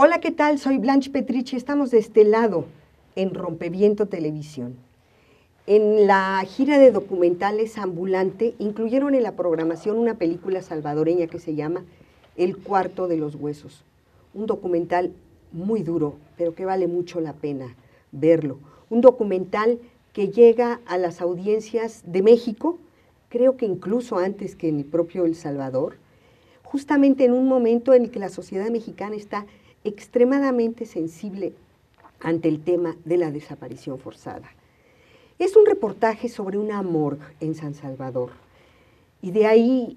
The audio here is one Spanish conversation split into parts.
Hola, ¿qué tal? Soy Blanche Petrici. Estamos de este lado en Rompeviento Televisión. En la gira de documentales ambulante incluyeron en la programación una película salvadoreña que se llama El cuarto de los huesos. Un documental muy duro, pero que vale mucho la pena verlo. Un documental que llega a las audiencias de México, creo que incluso antes que en el propio El Salvador, justamente en un momento en el que la sociedad mexicana está extremadamente sensible ante el tema de la desaparición forzada. Es un reportaje sobre una morgue en San Salvador. Y de ahí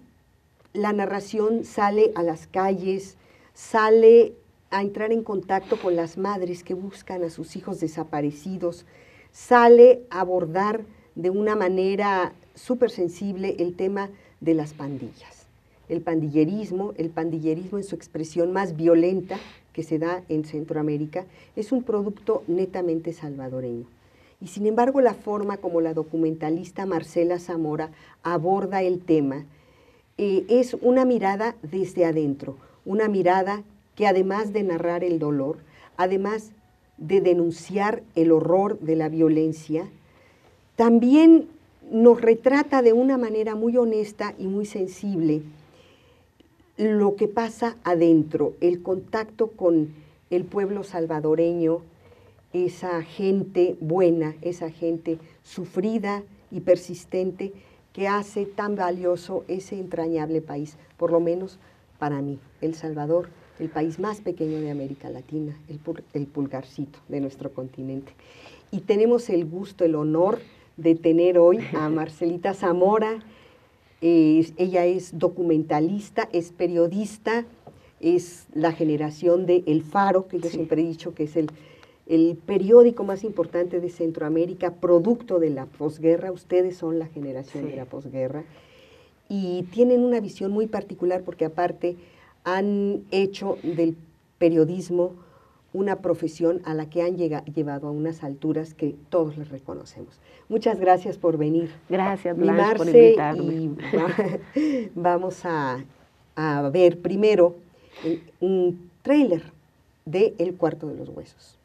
la narración sale a las calles, sale a entrar en contacto con las madres que buscan a sus hijos desaparecidos, sale a abordar de una manera súper sensible el tema de las pandillas. El pandillerismo, el pandillerismo en su expresión más violenta que se da en Centroamérica, es un producto netamente salvadoreño. Y sin embargo, la forma como la documentalista Marcela Zamora aborda el tema eh, es una mirada desde adentro, una mirada que además de narrar el dolor, además de denunciar el horror de la violencia, también nos retrata de una manera muy honesta y muy sensible lo que pasa adentro, el contacto con el pueblo salvadoreño, esa gente buena, esa gente sufrida y persistente que hace tan valioso ese entrañable país, por lo menos para mí, El Salvador, el país más pequeño de América Latina, el, pulgarcito de nuestro continente. Y tenemos el gusto, el honor de tener hoy a Marcelita Zamora. Ella es documentalista, es periodista, es la generación de El Faro, que yo siempre he dicho que es el el periódico más importante de Centroamérica, producto de la posguerra, ustedes son la generación de la posguerra, y tienen una visión muy particular porque aparte han hecho del periodismo una profesión a la que han llevado a unas alturas que todos les reconocemos. Muchas gracias por venir. Gracias, Blanche, por invitarme. Y vamos a, a ver primero un tráiler de El cuarto de los huesos.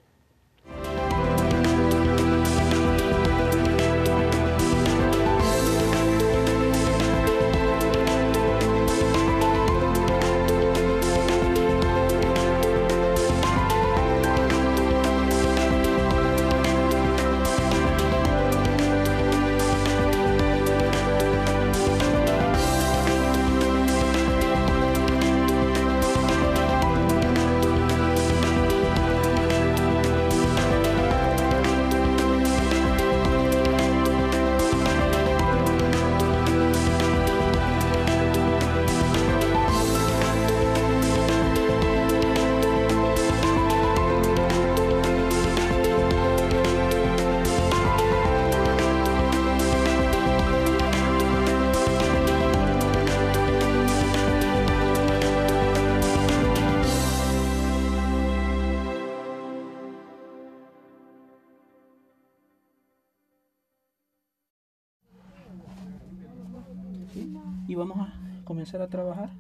Vamos a comenzar a trabajar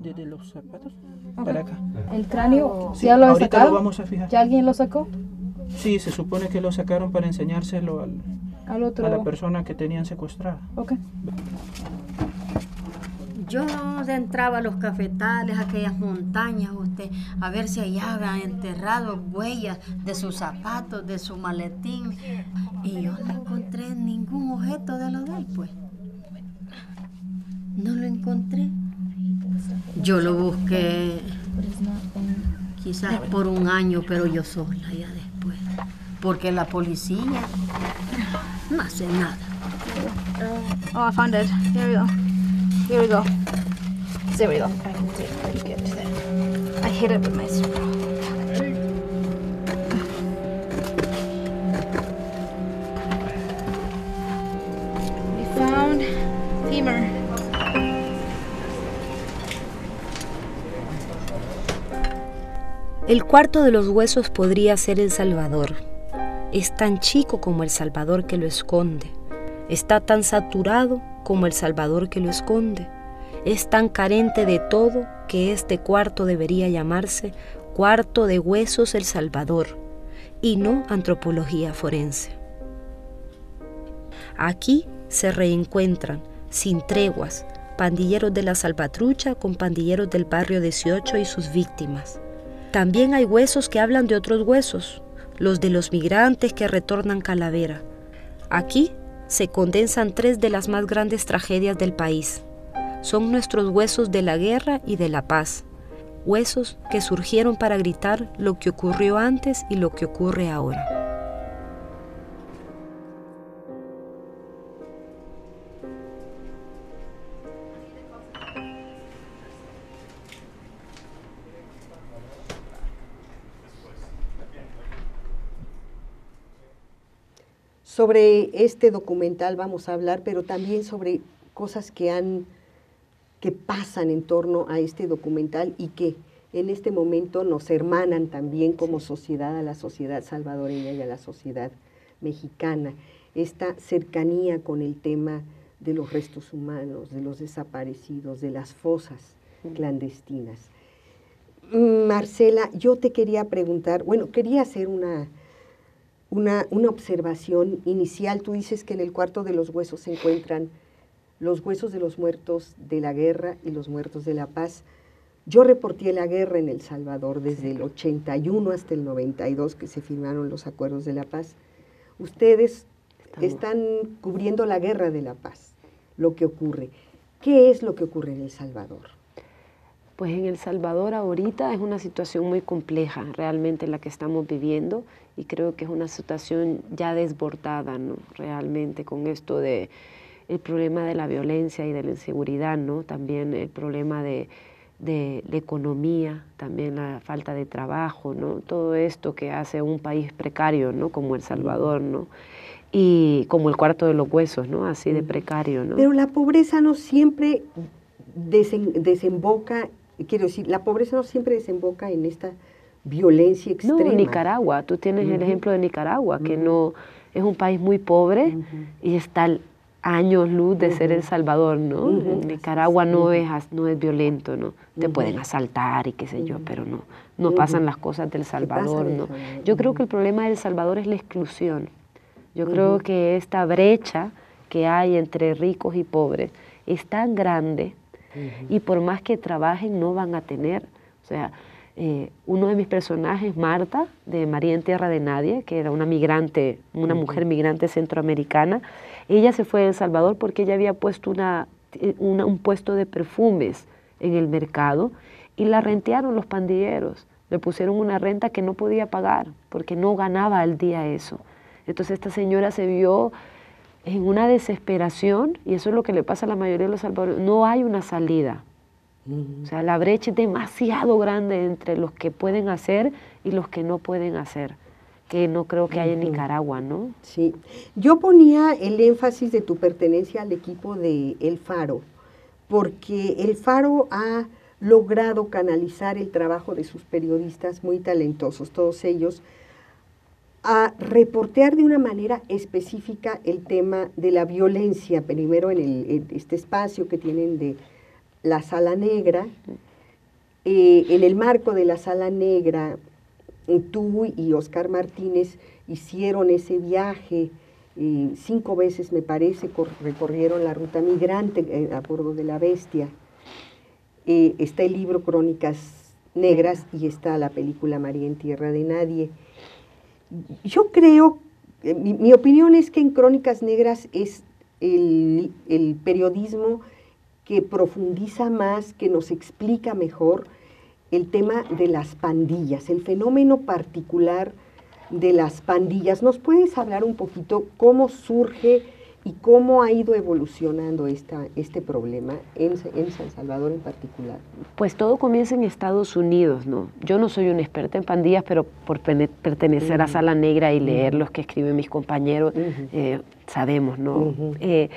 desde los zapatos para acá. ¿El cráneo ya lo ahorita lo vamos a fijar. ¿Ya alguien lo sacó? Sí, se supone que lo sacaron para enseñárselo al, otro. a la persona que tenían secuestrada. Ok. Yo entraba a los cafetales, aquellas montañas, usted, a ver si allá habían enterrado huellas de sus zapatos, de su maletín. Y yo no encontré ningún objeto de lo de él, pues. No lo encontré. Yo lo busqué quizás por un año, pero yo sola ya después. Porque la policía no hace nada. Oh, I found it. Here we go. Here we go. There we go. I can see it pretty good. I hit it with my We found femur. El cuarto de los huesos podría ser El Salvador. Es tan chico como El Salvador que lo esconde. Está tan saturado como El Salvador que lo esconde. Es tan carente de todo que este cuarto debería llamarse Cuarto de Huesos El Salvador y no antropología forense. Aquí se reencuentran, sin treguas, pandilleros de la Salvatrucha con pandilleros del barrio 18 y sus víctimas. También hay huesos que hablan de otros huesos, los de los migrantes que retornan calavera. Aquí se condensan tres de las más grandes tragedias del país. Son nuestros huesos de la guerra y de la paz, huesos que surgieron para gritar lo que ocurrió antes y lo que ocurre ahora. Sobre este documental vamos a hablar, pero también sobre cosas que han que pasan en torno a este documental y que en este momento nos hermanan también como sociedad a la sociedad salvadoreña y a la sociedad mexicana. Esta cercanía con el tema de los restos humanos, de los desaparecidos, de las fosas clandestinas. Marcela, yo te quería preguntar, bueno, quería hacer una, una, observación inicial. Tú dices que en el cuarto de los huesos se encuentran los huesos de los muertos de la guerra y los muertos de la paz. Yo reporté la guerra en El Salvador desde el 81 hasta el 92 que se firmaron los acuerdos de la paz. Ustedes están cubriendo la guerra de la paz, lo que ocurre. ¿Qué es lo que ocurre en El Salvador? Pues en El Salvador ahorita es una situación muy compleja realmente la que estamos viviendo y creo que es una situación ya desbordada, ¿no? Realmente con esto de el problema de la violencia y de la inseguridad, ¿no? También el problema de, de la economía, también la falta de trabajo, ¿no? Todo esto que hace un país precario, ¿no? Como El Salvador, ¿no? Y como el cuarto de los huesos, ¿no? Así de precario, ¿no? Pero la pobreza no siempre desemboca quiero decir, la pobreza no siempre desemboca en esta violencia extrema. No, Nicaragua, tú tienes el ejemplo de Nicaragua, que no es un país muy pobre y está años luz de ser El Salvador, ¿no? Nicaragua no es, no es violento, ¿no? Te pueden asaltar y qué sé yo, pero no, no pasan las cosas del Salvador, ¿no? Yo creo que el problema del Salvador es la exclusión. Yo creo que esta brecha que hay entre ricos y pobres es tan grande y por más que trabajen no van a tener. O sea, eh, uno de mis personajes, Marta, de María en Tierra de Nadie, que era una migrante, una mujer migrante centroamericana, ella se fue a El Salvador porque ella había puesto eh, una, un puesto de perfumes en el mercado y la rentearon los pandilleros. Le pusieron una renta que no podía pagar porque no ganaba al día eso. Entonces esta señora se vio en una desesperación, y eso es lo que le pasa a la mayoría de los salvadores, no hay una salida. O sea, la brecha es demasiado grande entre los que pueden hacer y los que no pueden hacer, que no creo que haya en Nicaragua, ¿no? Sí. Yo ponía el énfasis de tu pertenencia al equipo de El Faro, porque El Faro ha logrado canalizar el trabajo de sus periodistas muy talentosos, todos ellos, a reportear de una manera específica el tema de la violencia, primero en, este espacio que tienen de la Sala Negra. Eh, en el marco de la Sala Negra, tú y Oscar Martínez hicieron ese viaje, eh, cinco veces me parece, recorrieron la ruta migrante eh, a bordo de la bestia. está el libro Crónicas Negras y está la película María en Tierra de Nadie yo creo, mi, opinión es que en Crónicas Negras es el, periodismo que profundiza más, que nos explica mejor el tema de las pandillas, el fenómeno particular de las pandillas. ¿Nos puedes hablar un poquito cómo surge y cómo ha ido evolucionando esta, este problema en, San Salvador en particular. Pues todo comienza en Estados Unidos, ¿no? Yo no soy una experta en pandillas, pero por pertenecer a Sala Negra y leer los que escriben mis compañeros, eh, sabemos, ¿no? Eh,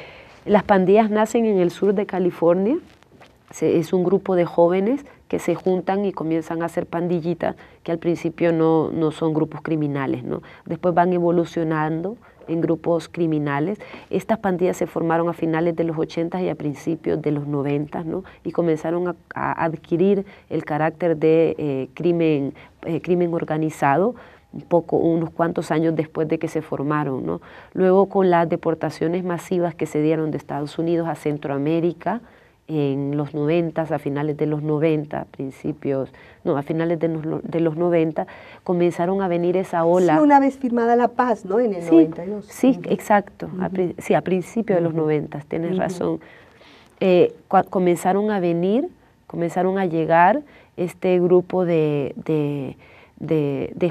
las pandillas nacen en el sur de California, es un grupo de jóvenes que se juntan y comienzan a hacer pandillitas que al principio no, no son grupos criminales, ¿no? Después van evolucionando en grupos criminales. Estas pandillas se formaron a finales de los 80 y a principios de los 90 ¿no? y comenzaron a, adquirir el carácter de eh, crimen, eh, crimen organizado un poco, unos cuantos años después de que se formaron. ¿no? Luego con las deportaciones masivas que se dieron de Estados Unidos a Centroamérica, en los 90, a finales de los 90, principios, no, a finales de los, de los 90, comenzaron a venir esa ola. Sí, una vez firmada la paz, ¿no? En el 92. Sí, exacto, sí, a principios de los 90, tienes razón. Eh, comenzaron a venir, comenzaron a llegar este grupo de, de,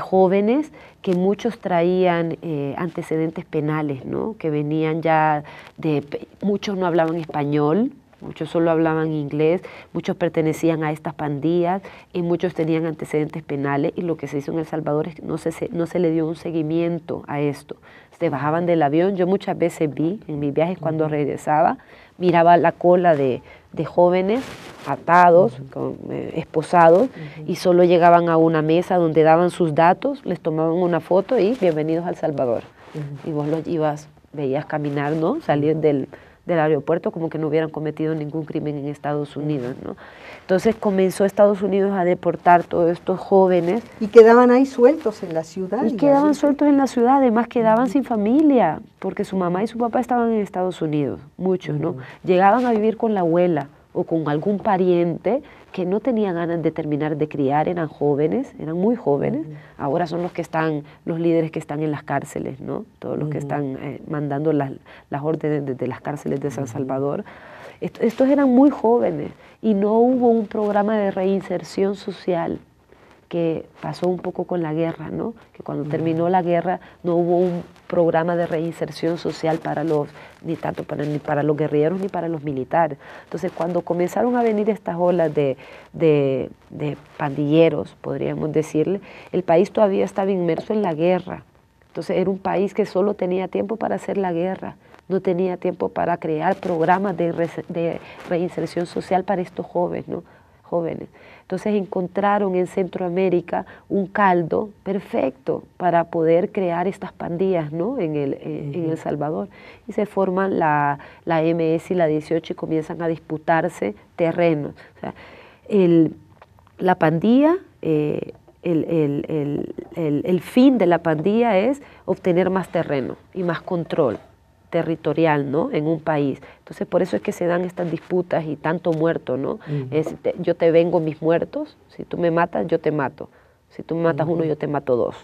jóvenes que muchos traían eh, antecedentes penales, ¿no? que venían ya de, muchos no hablaban español, Muchos solo hablaban inglés, muchos pertenecían a estas pandillas y muchos tenían antecedentes penales y lo que se hizo en El Salvador es que no se, no se le dio un seguimiento a esto. Se bajaban del avión, yo muchas veces vi en mis viajes cuando regresaba, miraba la cola de, jóvenes atados, eh, esposados, y solo llegaban a una mesa donde daban sus datos, les tomaban una foto y bienvenidos al Salvador. Y vos los ibas, veías caminar, ¿no? Salir del, del aeropuerto como que no hubieran cometido ningún crimen en Estados Unidos. ¿no? Entonces comenzó Estados Unidos a deportar todos estos jóvenes. Y quedaban ahí sueltos en la ciudad. Y quedaban sueltos en la ciudad, además quedaban sin familia, porque su mamá y su papá estaban en Estados Unidos, muchos, ¿no? Llegaban a vivir con la abuela o con algún pariente que no tenían ganas de terminar de criar, eran jóvenes, eran muy jóvenes, ahora son los que están, los líderes que están en las cárceles, ¿no? Todos los que están eh, mandando las, órdenes desde las cárceles de San Salvador. estos eran muy jóvenes y no hubo un programa de reinserción social que pasó un poco con la guerra, ¿no? que cuando terminó la guerra no hubo un programa de reinserción social para los, ni tanto para, ni para los guerrilleros ni para los militares. Entonces cuando comenzaron a venir estas olas de, de, de pandilleros, podríamos decirle, el país todavía estaba inmerso en la guerra. Entonces era un país que solo tenía tiempo para hacer la guerra, no tenía tiempo para crear programas de, de reinserción social para estos jóvenes, jóvenes. Entonces encontraron en Centroamérica un caldo perfecto para poder crear estas pandillas ¿no? en, el, en El Salvador. Y se forman la, la, MS y la 18 y comienzan a disputarse terrenos. O sea, el, la pandilla, eh, el, el, el fin de la pandilla es obtener más terreno y más control territorial, ¿no? En un país. Entonces, por eso es que se dan estas disputas y tanto muerto, ¿no? es, yo te vengo mis muertos, si tú me matas, yo te mato. Si tú me matas uno, yo te mato dos.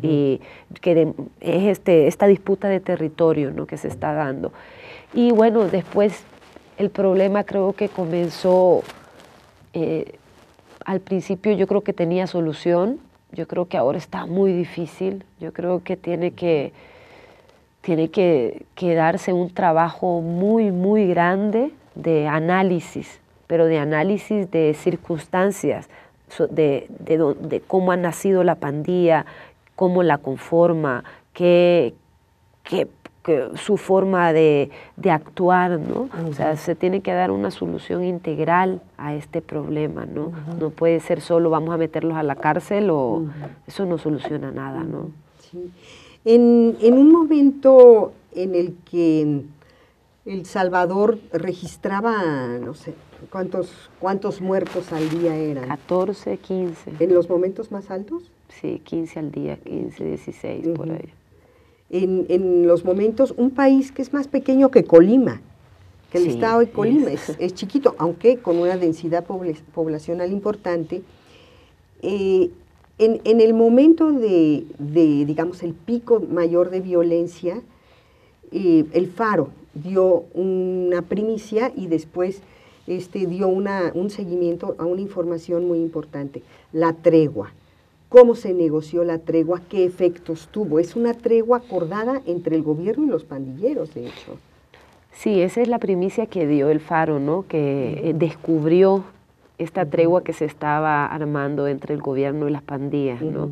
Y que es este, esta disputa de territorio, ¿no? Que se está dando. Y bueno, después el problema creo que comenzó, eh, al principio yo creo que tenía solución, yo creo que ahora está muy difícil, yo creo que tiene que tiene que, darse un trabajo muy, muy grande de análisis, pero de análisis de circunstancias, de, de, cómo ha nacido la pandilla, cómo la conforma, qué, su forma de, actuar, ¿no? O sea, se tiene que dar una solución integral a este problema, ¿no? No puede ser solo vamos a meterlos a la cárcel o eso no soluciona nada, ¿no? Sí. En, un momento en el que El Salvador registraba, no sé, ¿cuántos, cuántos muertos al día eran? 14, 15. ¿En los momentos más altos? Sí, 15 al día, 15, 16, por ahí. En, los momentos, un país que es más pequeño que Colima, que el estado de Colima, es, chiquito, aunque con una densidad poblacional importante, eh, en, el momento de, digamos, el pico mayor de violencia, eh, el Faro dio una primicia y después este, dio un seguimiento a una información muy importante, la tregua. ¿Cómo se negoció la tregua? ¿Qué efectos tuvo? Es una tregua acordada entre el gobierno y los pandilleros, de hecho. Sí, esa es la primicia que dio el Faro, ¿no? Que eh, descubrió esta tregua que se estaba armando entre el gobierno y las pandillas. ¿no?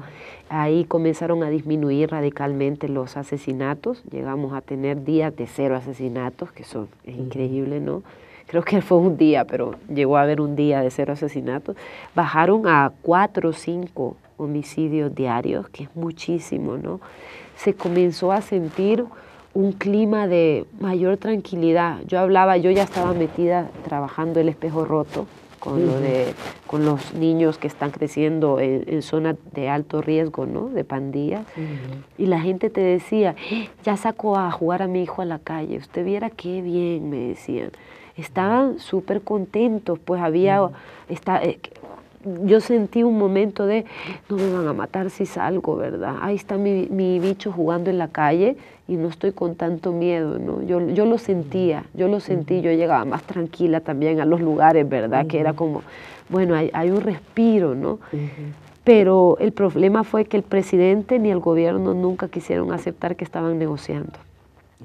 Ahí comenzaron a disminuir radicalmente los asesinatos, llegamos a tener días de cero asesinatos, que son, es increíble, ¿no? Creo que fue un día, pero llegó a haber un día de cero asesinatos. Bajaron a cuatro o cinco homicidios diarios, que es muchísimo, ¿no? se comenzó a sentir un clima de mayor tranquilidad. Yo hablaba, yo ya estaba metida trabajando el espejo roto con, lo de, con los niños que están creciendo en, en zonas de alto riesgo, ¿no? De pandillas. Y la gente te decía, "Eh, ya saco a jugar a mi hijo a la calle, usted viera qué bien, me decían. Estaban súper contentos, pues había, está, eh, yo sentí un momento de, no me van a matar si salgo, ¿verdad? Ahí está mi, mi bicho jugando en la calle y no estoy con tanto miedo, ¿no? Yo, yo lo sentía, yo lo sentí, yo llegaba más tranquila también a los lugares, ¿verdad? Que era como, bueno, hay, hay un respiro, ¿no? Pero el problema fue que el presidente ni el gobierno nunca quisieron aceptar que estaban negociando.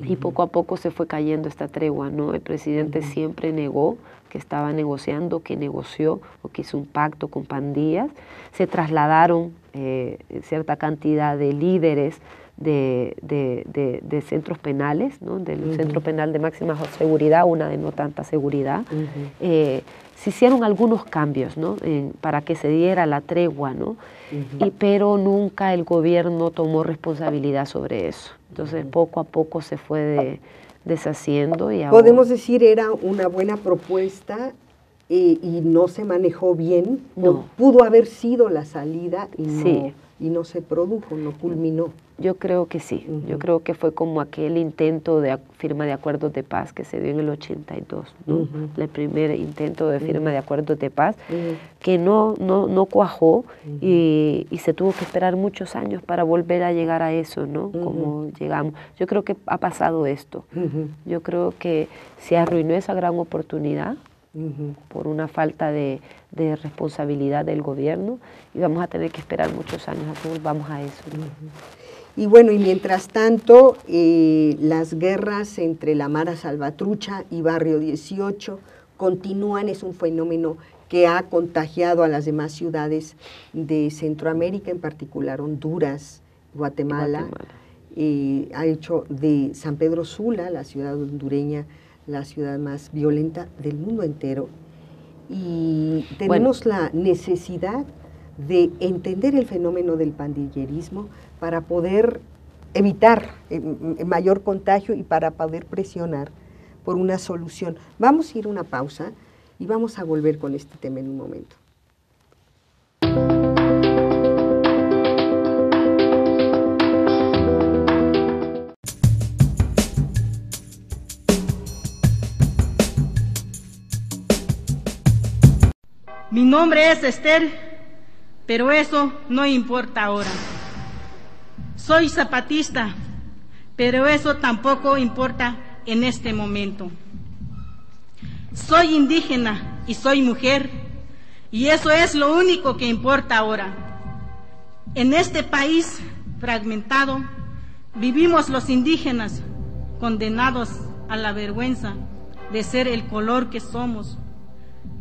Y poco a poco se fue cayendo esta tregua, ¿no? El presidente siempre negó que estaba negociando, que negoció o que hizo un pacto con pandillas. Se trasladaron eh, cierta cantidad de líderes de, de- de- centros penales, ¿no? Del centro penal de máxima seguridad, una de no tanta seguridad. Eh, se hicieron algunos cambios, ¿no? En- para que se diera la tregua, ¿no? y, pero nunca el gobierno tomó responsabilidad sobre eso. Entonces, poco a poco se fue de- deshaciendo y ahora... Podemos decir era una buena propuesta eh, y no se manejó bien. No. Pudo haber sido la salida y no, Sí. y no se produjo, no culminó. Yo creo que sí, yo creo que fue como aquel intento de firma de acuerdos de paz que se dio en el 82, ¿no? Ujú. el primer intento de firma de acuerdos de paz, que no, no, no cuajó y, y se tuvo que esperar muchos años para volver a llegar a eso, ¿no? Como llegamos. Yo creo que ha pasado esto. Yo creo que se arruinó esa gran oportunidad por una falta de, de responsabilidad del gobierno y vamos a tener que esperar muchos años a que volvamos a eso. ¿no? Y bueno, y mientras tanto, eh, las guerras entre la Mara Salvatrucha y Barrio 18 continúan, es un fenómeno que ha contagiado a las demás ciudades de Centroamérica, en particular Honduras, Guatemala. Guatemala. Eh, ha hecho de San Pedro Sula, la ciudad hondureña, la ciudad más violenta del mundo entero. Y tenemos la necesidad de entender el fenómeno del pandillerismo para poder evitar mayor contagio y para poder presionar por una solución. Vamos a ir a una pausa y vamos a volver con este tema en un momento. Mi nombre es Esther, pero eso no importa ahora. Soy zapatista, pero eso tampoco importa en este momento. Soy indígena y soy mujer, y eso es lo único que importa ahora. En este país fragmentado vivimos los indígenas condenados a la vergüenza de ser el color que somos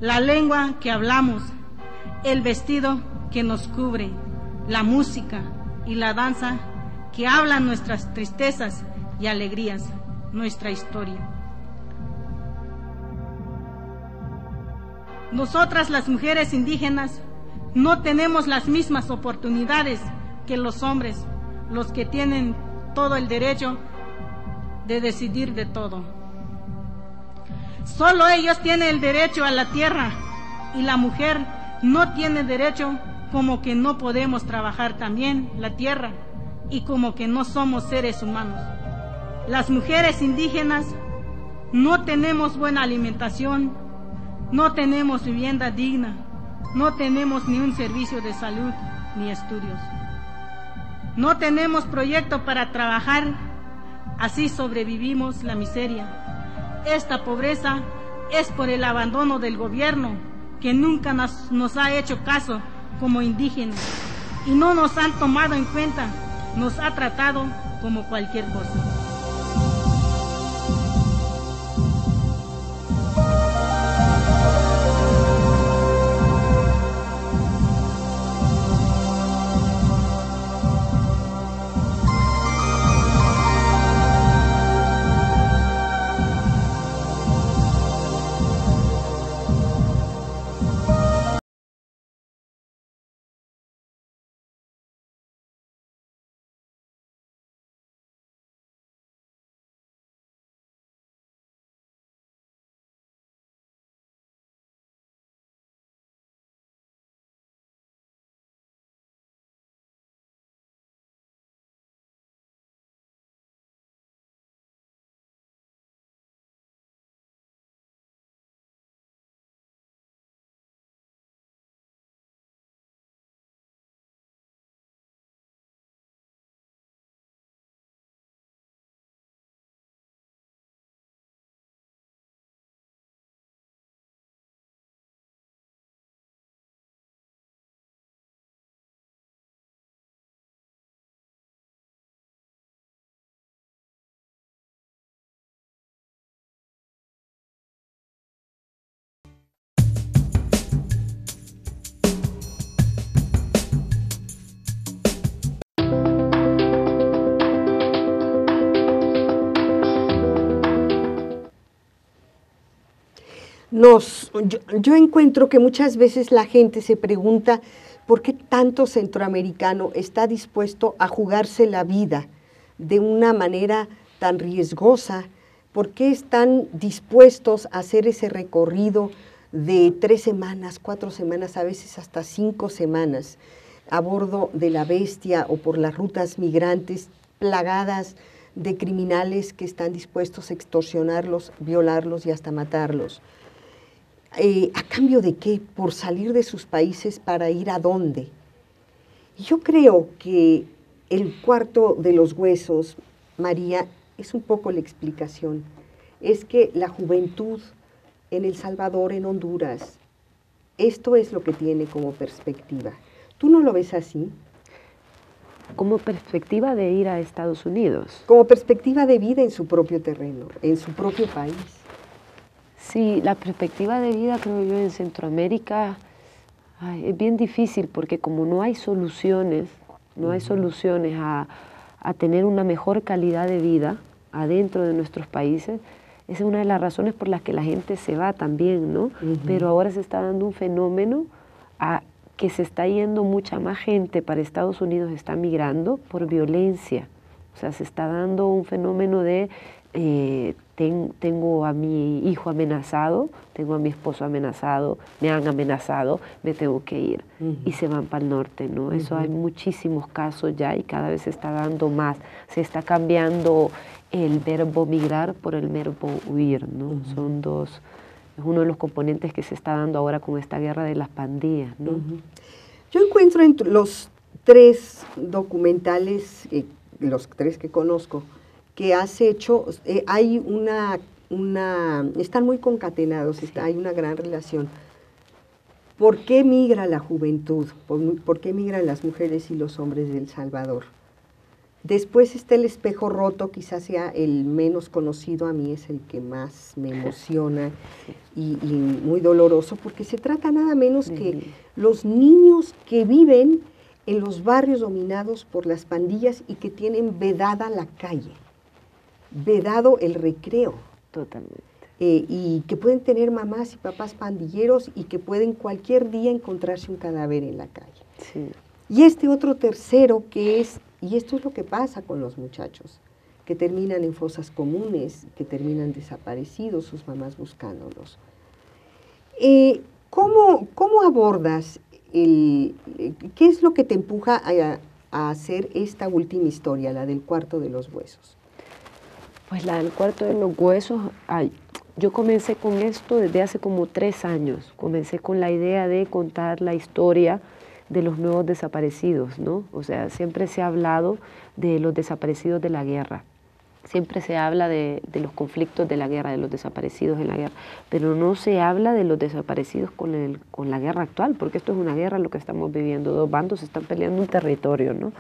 la lengua que hablamos, el vestido que nos cubre, la música y la danza que hablan nuestras tristezas y alegrías, nuestra historia. Nosotras las mujeres indígenas no tenemos las mismas oportunidades que los hombres, los que tienen todo el derecho de decidir de todo. Solo ellos tienen el derecho a la tierra y la mujer no tiene derecho como que no podemos trabajar también la tierra y como que no somos seres humanos. Las mujeres indígenas no tenemos buena alimentación, no tenemos vivienda digna, no tenemos ni un servicio de salud ni estudios. No tenemos proyecto para trabajar, así sobrevivimos la miseria. Esta pobreza es por el abandono del gobierno que nunca nos, nos, ha hecho caso como indígenas y no nos han tomado en cuenta, nos ha tratado como cualquier cosa. Nos, yo, yo encuentro que muchas veces la gente se pregunta por qué tanto centroamericano está dispuesto a jugarse la vida de una manera tan riesgosa, por qué están dispuestos a hacer ese recorrido de tres semanas, cuatro semanas, a veces hasta cinco semanas a bordo de la bestia o por las rutas migrantes plagadas de criminales que están dispuestos a extorsionarlos, violarlos y hasta matarlos. Eh, ¿A cambio de qué? ¿Por salir de sus países para ir a dónde? Yo creo que el cuarto de los huesos, María, es un poco la explicación. Es que la juventud en El Salvador, en Honduras, esto es lo que tiene como perspectiva. ¿Tú no lo ves así? Como perspectiva de ir a Estados Unidos. Como perspectiva de vida en su propio terreno, en su propio país. Sí, la perspectiva de vida creo yo en Centroamérica es bien difícil porque como no hay soluciones, no hay soluciones a, tener una mejor calidad de vida adentro de nuestros países, esa es una de las razones por las que la gente se va también, ¿no? Pero ahora se está dando un fenómeno a, que se está yendo mucha más gente para Estados Unidos, está migrando por violencia. O sea, se está dando un fenómeno de eh, tengo a mi hijo amenazado, tengo a mi esposo amenazado, me han amenazado, me tengo que ir. Y se van para el norte, ¿no? Eso hay muchísimos casos ya y cada vez se está dando más. Se está cambiando el verbo migrar por el verbo huir, ¿no? Son dos, es uno de los componentes que se está dando ahora con esta guerra de las pandillas, ¿no? Yo encuentro en los tres documentales, eh, los tres que conozco, que has hecho, eh, hay una, una, están muy concatenados, hay una gran relación. ¿Por qué migra la juventud? ¿Por, qué migran las mujeres y los hombres de El Salvador? Después está el espejo roto, quizás sea el menos conocido, a mí es el que más me emociona y, y muy doloroso, porque se trata nada menos que los niños que viven en los barrios dominados por las pandillas y que tienen vedada la calle vedado el recreo. Totalmente. Eh, y que pueden tener mamás y papás pandilleros y que pueden cualquier día encontrarse un cadáver en la calle. Sí. Y este otro tercero que es, y esto es lo que pasa con los muchachos, que terminan en fosas comunes, que terminan desaparecidos, sus mamás buscándolos. Eh, ¿cómo, ¿cómo, abordas el, qué es lo que te empuja a, a hacer esta última historia, la del cuarto de los huesos? Pues la del cuarto de los huesos, ay, yo comencé con esto desde hace como tres años. Comencé con la idea de contar la historia de los nuevos desaparecidos, ¿no? O sea, siempre se ha hablado de los desaparecidos de la guerra. Siempre se habla de, los conflictos de la guerra, de los desaparecidos en la guerra, pero no se habla de los desaparecidos con, el, con la guerra actual, porque esto es una guerra lo que estamos viviendo. Dos bandos están peleando un territorio, ¿no?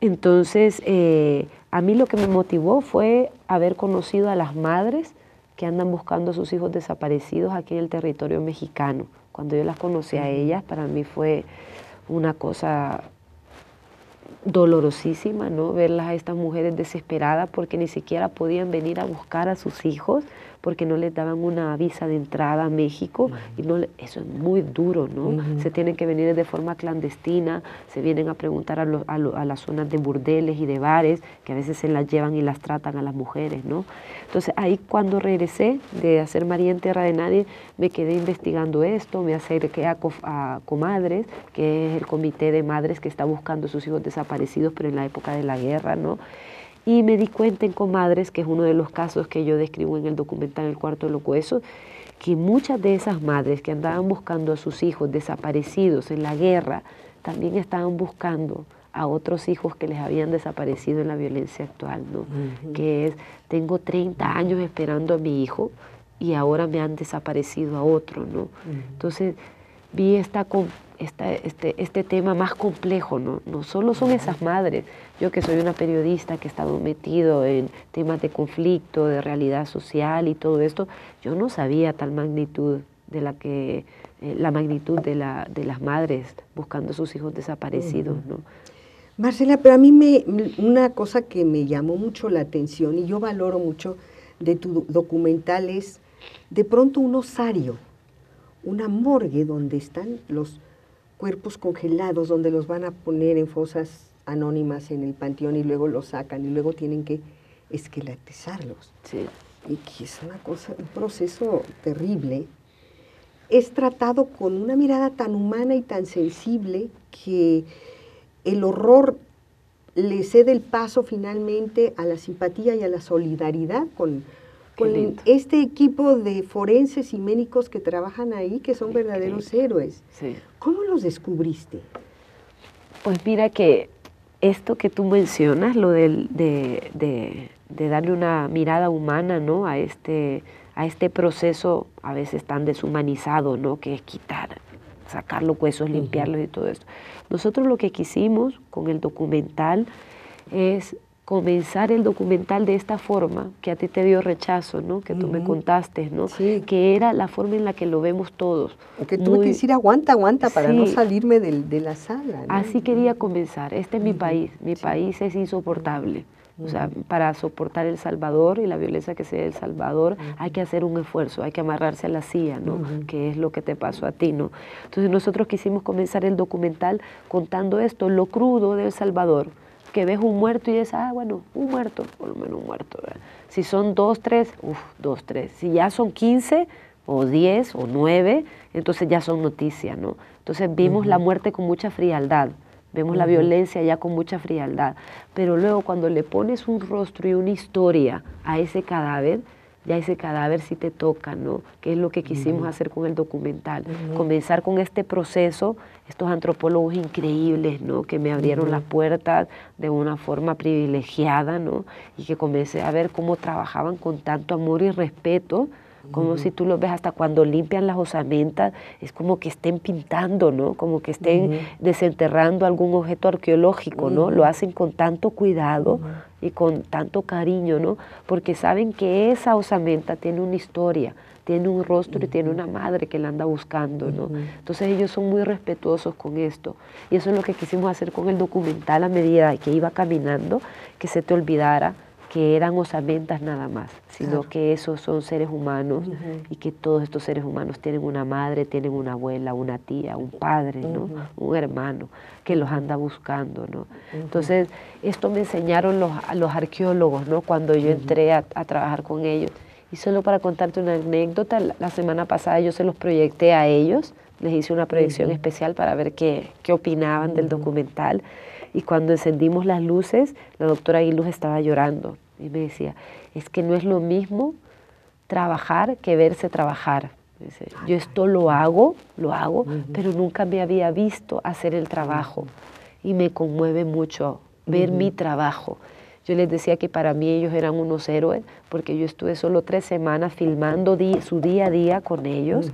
Entonces, eh, a mí lo que me motivó fue haber conocido a las madres que andan buscando a sus hijos desaparecidos aquí en el territorio mexicano. Cuando yo las conocí a ellas, para mí fue una cosa dolorosísima, ¿no? Verlas a estas mujeres desesperadas porque ni siquiera podían venir a buscar a sus hijos porque no les daban una visa de entrada a México y no eso es muy duro, ¿no? Se tienen que venir de forma clandestina, se vienen a preguntar a, a, las zonas de burdeles y de bares que a veces se las llevan y las tratan a las mujeres, ¿no? Entonces ahí cuando regresé de hacer María en Tierra de Nadie, me quedé investigando esto, me acerqué a, a Comadres, que es el comité de madres que está buscando a sus hijos desaparecidos, pero en la época de la guerra, ¿no? Y me di cuenta en Comadres, que es uno de los casos que yo describo en el documental El cuarto de los huesos, que muchas de esas madres que andaban buscando a sus hijos desaparecidos en la guerra, también estaban buscando a otros hijos que les habían desaparecido en la violencia actual, ¿no? Que es, tengo 30 años esperando a mi hijo y ahora me han desaparecido a otro, ¿no? Entonces vi esta, este, este tema más complejo, ¿no? No solo son esas madres, yo que soy una periodista que he estado metido en temas de conflicto, de realidad social y todo esto, yo no sabía tal magnitud de la que, eh, la magnitud de, la, de las madres buscando a sus hijos desaparecidos, ¿no? Marcela, pero a mí me, una cosa que me llamó mucho la atención y yo valoro mucho de tu documental es de pronto un osario, una morgue donde están los cuerpos congelados, donde los van a poner en fosas anónimas en el panteón y luego los sacan y luego tienen que esqueletizarlos. Y que es una cosa, un proceso terrible. Es tratado con una mirada tan humana y tan sensible que el horror le cede el paso finalmente a la simpatía y a la solidaridad con, con este equipo de forenses y médicos que trabajan ahí, que son verdaderos héroes. ¿Cómo los descubriste? Pues mira que esto que tú mencionas, lo de, de, darle una mirada humana ¿no? a, este, a este proceso a veces tan deshumanizado, ¿no? que es quitar, sacar los huesos, limpiarlos y todo esto. Nosotros lo que quisimos con el documental es comenzar el documental de esta forma, que a ti te dio rechazo, ¿no? Que tú me contaste, ¿no? Que era la forma en la que lo vemos todos. Que tuve que decir aguanta, aguanta para no salirme de, la sala. Así quería comenzar. Este es mi país. Mi país es insoportable. O sea, para soportar El Salvador y la violencia que se da El Salvador, hay que hacer un esfuerzo, hay que amarrarse a la silla, ¿no? Que es lo que te pasó a ti, ¿no? Entonces nosotros quisimos comenzar el documental contando esto, lo crudo de El Salvador, que ves un muerto y dices, ah, bueno, un muerto, por lo menos un muerto. Si son dos, tres, uff, dos, tres. Si ya son quince o diez o nueve, entonces ya son noticias, ¿no? Entonces vimos la muerte con mucha frialdad, vemos la violencia ya con mucha frialdad, pero luego cuando le pones un rostro y una historia a ese cadáver, ya ese cadáver sí te toca, ¿no? Que es lo que quisimos hacer con el documental. Comenzar con este proceso, estos antropólogos increíbles, ¿no? Que me abrieron las puertas de una forma privilegiada, ¿no? Y que comencé a ver cómo trabajaban con tanto amor y respeto como si tú lo ves hasta cuando limpian las osamentas, es como que estén pintando, ¿no? Como que estén desenterrando algún objeto arqueológico, ¿no? Lo hacen con tanto cuidado y con tanto cariño, ¿no? Porque saben que esa osamenta tiene una historia, tiene un rostro y tiene una madre que la anda buscando, ¿no? Entonces ellos son muy respetuosos con esto. Y eso es lo que quisimos hacer con el documental a medida que iba caminando, que se te olvidara que eran osamentas nada más, sino que esos son seres humanos y que todos estos seres humanos tienen una madre, tienen una abuela, una tía, un padre, ¿no? un hermano que los anda buscando. ¿no? Entonces, esto me enseñaron los, los arqueólogos ¿no? cuando yo entré a, trabajar con ellos. Y solo para contarte una anécdota, la, semana pasada yo se los proyecté a ellos, les hice una proyección especial para ver qué, qué opinaban del documental. Y cuando encendimos las luces, la doctora Aguiluz estaba llorando y me decía, es que no es lo mismo trabajar que verse trabajar. yo esto lo hago, lo hago, pero nunca me había visto hacer el trabajo y me conmueve mucho ver mi trabajo. Yo les decía que para mí ellos eran unos héroes porque yo estuve solo tres semanas filmando su día a día con ellos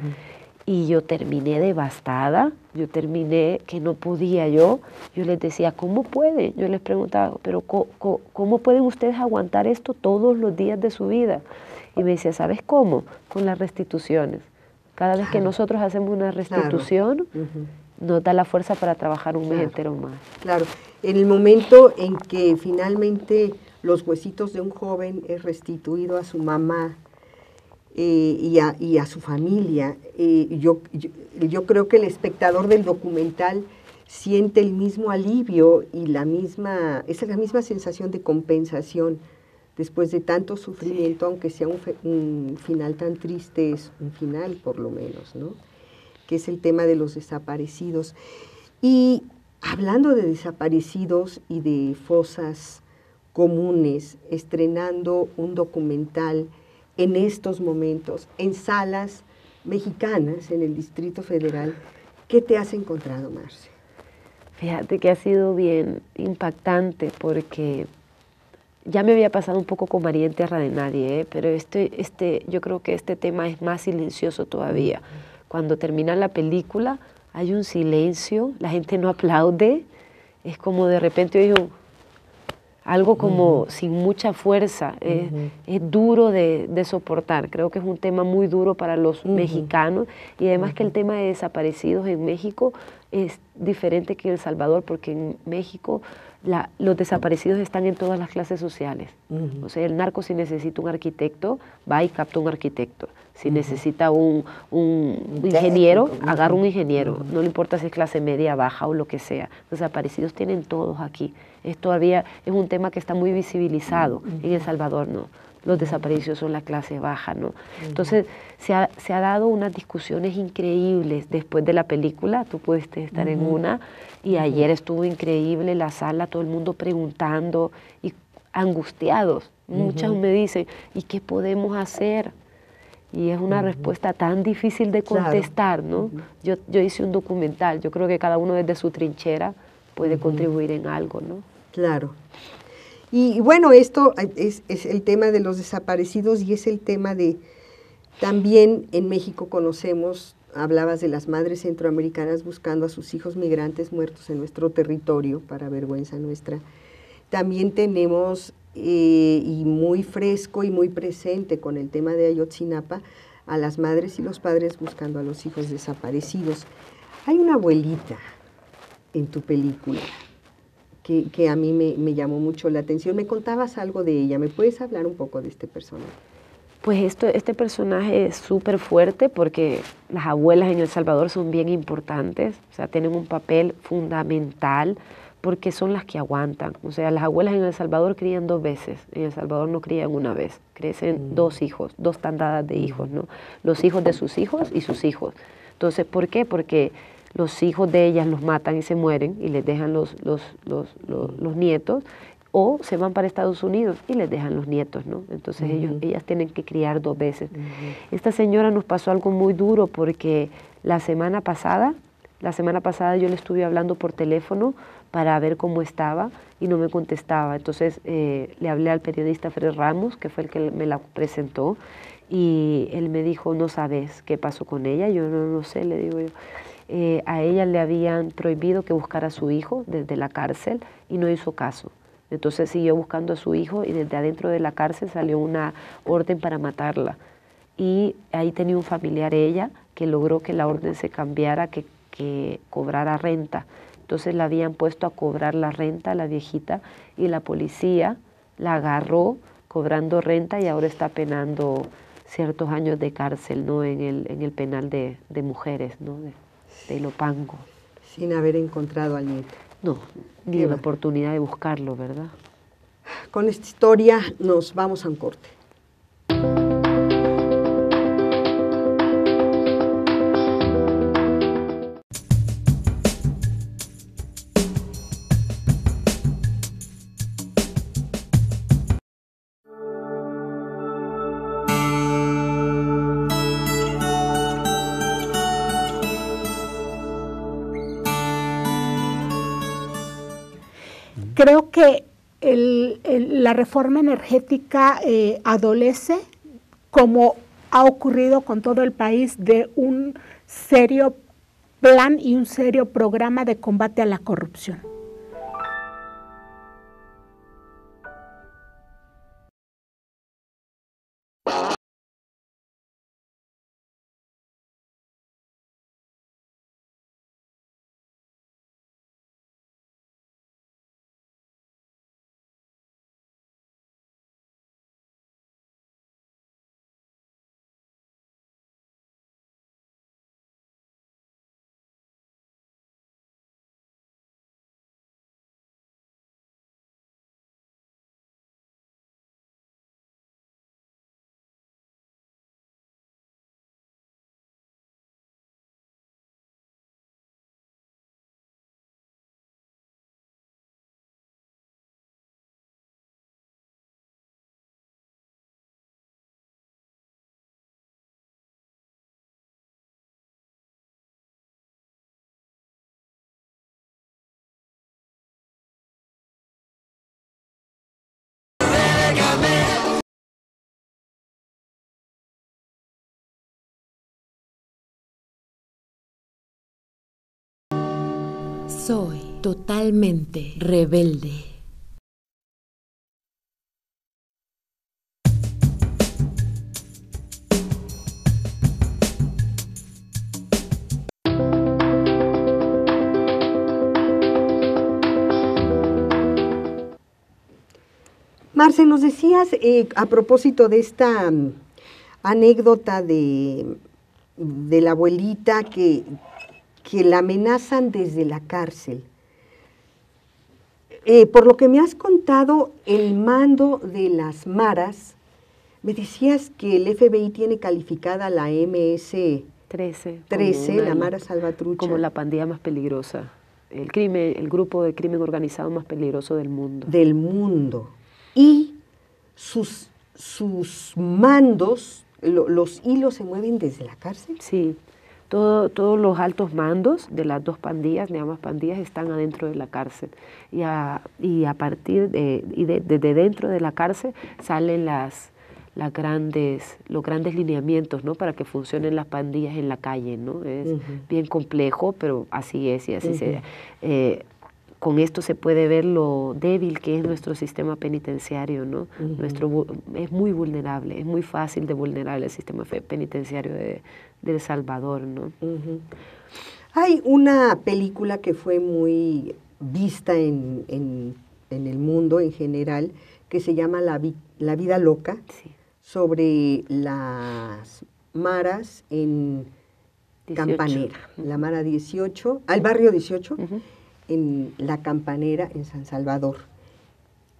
y yo terminé devastada, yo terminé que no podía yo. Yo les decía, ¿cómo puede? Yo les preguntaba, pero ¿cómo, pueden ustedes aguantar esto todos los días de su vida? Y me decía, ¿sabes cómo? Con las restituciones. Cada vez que nosotros hacemos una restitución, nos da la fuerza para trabajar un mes entero más. Claro, en el momento en que finalmente los huesitos de un joven es restituido a su mamá, eh, y, a, y, a, su familia. Eh, yo, yo, creo que el espectador del documental siente el mismo alivio y la misma, es la misma sensación de compensación después de tanto sufrimiento, aunque sea un, un, final tan triste, es un final por lo menos, ¿no? que es el tema de los desaparecidos. Y hablando de desaparecidos y de fosas comunes, estrenando un documental en estos momentos en salas mexicanas en el Distrito Federal. ¿Qué te has encontrado, Marce? Fíjate que ha sido bien impactante porque ya me había pasado un poco con María en Tierra de Nadie, ¿eh? pero este, este, yo creo que este tema es más silencioso todavía. Cuando termina la película hay un silencio, la gente no aplaude, es como de repente algo como sin mucha fuerza, es, duro de, soportar, creo que es un tema muy duro para los mexicanos y además que el tema de desaparecidos en México es diferente que en El Salvador porque en México los desaparecidos están en todas las clases sociales, o sea, el narco si necesita un arquitecto va y capta un arquitecto, Si necesita un, un ingeniero, agarra un ingeniero. No le importa si es clase media, baja o lo que sea. Los desaparecidos tienen todos aquí. Es todavía es un tema que está muy visibilizado. En El Salvador no. Los desaparecidos son la clase baja, ¿no? Entonces, se ha, se ha dado unas discusiones increíbles después de la película. Tú pudiste estar en una. Y ayer estuvo increíble la sala, todo el mundo preguntando y angustiados. Muchas me dicen, ¿y qué podemos hacer? Y es una respuesta tan difícil de contestar, ¿no? yo, yo hice un documental, yo creo que cada uno desde su trinchera puede contribuir en algo, ¿no? Claro. Y, bueno, esto es, es, el tema de los desaparecidos y es el tema de, también en México conocemos, hablabas de las madres centroamericanas buscando a sus hijos migrantes muertos en nuestro territorio, para vergüenza nuestra. También tenemos eh, y muy fresco y muy presente con el tema de Ayotzinapa, a las madres y los padres buscando a los hijos desaparecidos. Hay una abuelita en tu película que, que a mí me, me, llamó mucho la atención. Me contabas algo de ella. ¿Me puedes hablar un poco de este personaje? Pues esto, este personaje es súper fuerte porque las abuelas en El Salvador son bien importantes, o sea, tienen un papel fundamental porque son las que aguantan. O sea, las abuelas en El Salvador crían dos veces, en El Salvador no crían una vez, crecen mm. dos hijos, dos tandadas de hijos, ¿no? Los hijos de sus hijos y sus hijos. Entonces, ¿por qué? Porque los hijos de ellas los matan y se mueren y les dejan los, los, los, los, nietos, o se van para Estados Unidos y les dejan los nietos, ¿no? Entonces ellos, ellas tienen que criar dos veces. Esta señora nos pasó algo muy duro porque la semana pasada, la semana pasada yo le estuve hablando por teléfono para ver cómo estaba y no me contestaba. Entonces eh, le hablé al periodista Fred Ramos, que fue el que me la presentó, y él me dijo, no sabes qué pasó con ella. Yo no, no sé, le digo yo. Eh, a ella le habían prohibido que buscara a su hijo desde la cárcel y no hizo caso. Entonces siguió buscando a su hijo y desde adentro de la cárcel salió una orden para matarla. Y ahí tenía un familiar ella que logró que la orden se cambiara, que cobrara renta. Entonces la habían puesto a cobrar la renta la viejita y la policía la agarró cobrando renta y ahora está penando ciertos años de cárcel ¿no? en, el, en el penal de, de mujeres ¿no? de, de Lopango. Sin haber encontrado al nieto. No, ni la oportunidad de buscarlo, ¿verdad? Con esta historia nos vamos a un corte. Que el, la reforma energética eh, adolece, como ha ocurrido con todo el país, de un serio plan y un serio programa de combate a la corrupción. Soy totalmente rebelde. Marce, nos decías eh, a propósito de esta anécdota de, de la abuelita que, que la amenazan desde la cárcel. Eh, por lo que me has contado, el mando de las maras, me decías que el FBI tiene calificada la MS 13. 13, como una- la Mara Salvatrucha. Como la pandilla más peligrosa. El crimen, el grupo de crimen organizado más peligroso del mundo. del mundo. Y sus, sus mandos, lo- los hilos se mueven desde la cárcel. Sí, todo- todos los altos mandos de las dos pandillas, de ambas pandillas, están adentro de la cárcel. Y a, y a partir de, y de- desde dentro de la cárcel salen las, las grandes, los grandes lineamientos ¿no? para que funcionen las pandillas en la calle. ¿no? Es bien complejo, pero así es y así se... Ujú. eh, con esto se puede ver lo débil que es nuestro sistema penitenciario, ¿no? Nuestro es muy vulnerable, es muy fácil de vulnerable el sistema penitenciario de, de El Salvador, ¿no? Hay una película que fue muy vista en, en- en el mundo en general que se llama La, Vi- La vida loca Sí. sobre las maras en 18. Campanera, la Mara 18, al barrio 18, Ujú. En La Campanera en San Salvador.